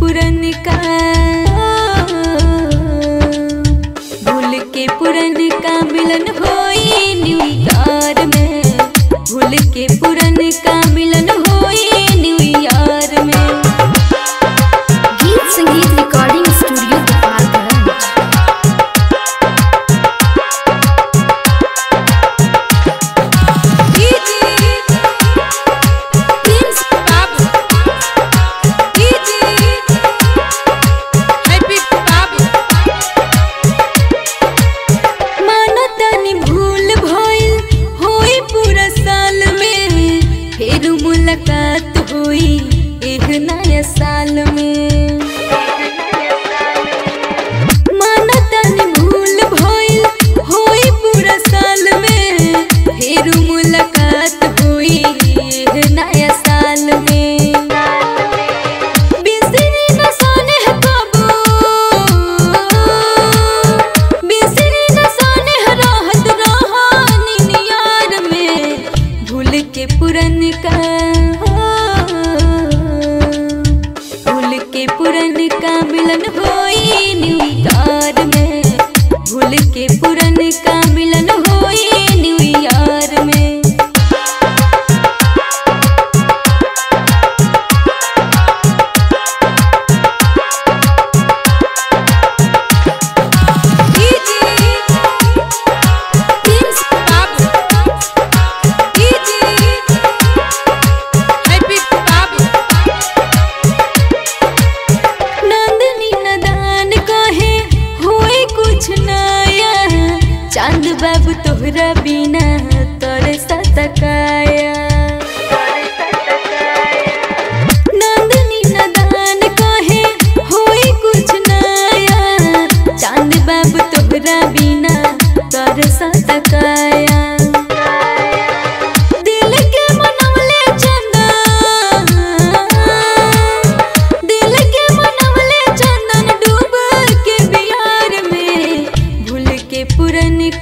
पुरन का। भूल के पुरन का मिलन हो। 你敢 चाँद बाबू तोहरा बिना तोरे सतकाया